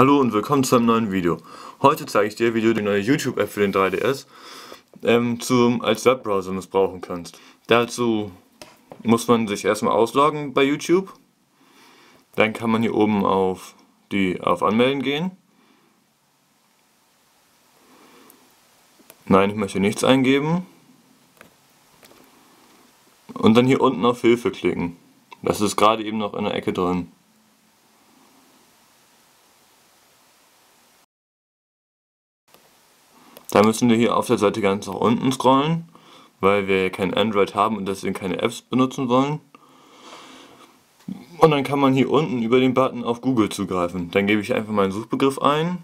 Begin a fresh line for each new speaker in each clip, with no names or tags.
Hallo und willkommen zu einem neuen Video. Heute zeige ich dir, wie du die neue YouTube-App für den 3DS ähm, zum, als Webbrowser missbrauchen kannst. Dazu muss man sich erstmal ausloggen bei YouTube. Dann kann man hier oben auf, die, auf Anmelden gehen. Nein, ich möchte nichts eingeben. Und dann hier unten auf Hilfe klicken. Das ist gerade eben noch in der Ecke drin. Da müssen wir hier auf der Seite ganz nach unten scrollen, weil wir kein Android haben und deswegen keine Apps benutzen wollen. Und dann kann man hier unten über den Button auf Google zugreifen. Dann gebe ich einfach meinen Suchbegriff ein,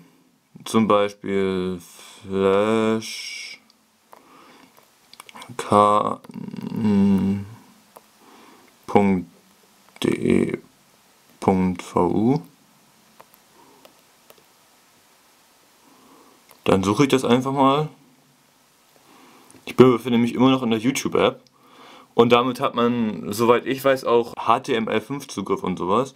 zum Beispiel Flash k.de.vu Dann suche ich das einfach mal. Ich befinde mich immer noch in der YouTube-App. Und damit hat man, soweit ich weiß, auch HTML5-Zugriff und sowas.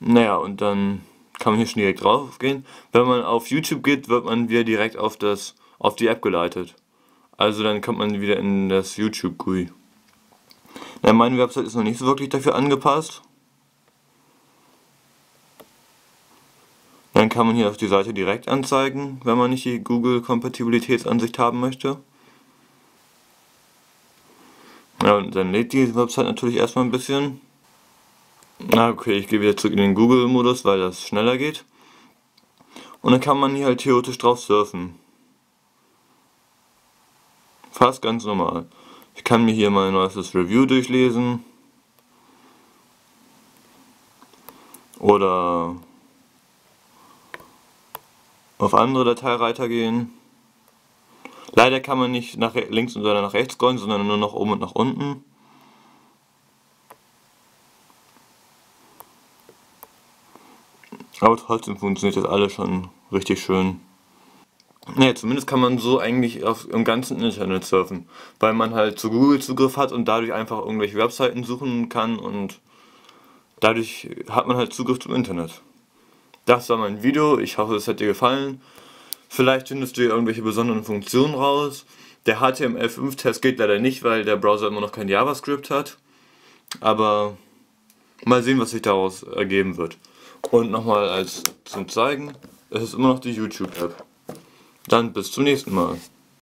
Naja, und dann kann man hier schon direkt drauf gehen. Wenn man auf YouTube geht, wird man wieder direkt auf, das, auf die App geleitet. Also dann kommt man wieder in das YouTube-GUI. meine Website ist noch nicht so wirklich dafür angepasst. Dann kann man hier auf die Seite direkt anzeigen, wenn man nicht die Google-Kompatibilitätsansicht haben möchte. Ja, und dann lädt die Website natürlich erstmal ein bisschen. Na okay, ich gehe wieder zurück in den Google-Modus, weil das schneller geht. Und dann kann man hier halt theoretisch drauf surfen. Fast ganz normal. Ich kann mir hier mein neuestes Review durchlesen. Oder auf andere Dateireiter gehen. Leider kann man nicht nach links oder nach rechts scrollen, sondern nur nach oben und nach unten. Aber trotzdem funktioniert das alles schon richtig schön. Naja, zumindest kann man so eigentlich auf, im ganzen Internet surfen, weil man halt zu Google Zugriff hat und dadurch einfach irgendwelche Webseiten suchen kann und dadurch hat man halt Zugriff zum Internet. Das war mein Video, ich hoffe es hat dir gefallen. Vielleicht findest du hier irgendwelche besonderen Funktionen raus. Der HTML5-Test geht leider nicht, weil der Browser immer noch kein JavaScript hat. Aber mal sehen, was sich daraus ergeben wird. Und nochmal als zum Zeigen, es ist immer noch die YouTube-App. Dann bis zum nächsten Mal.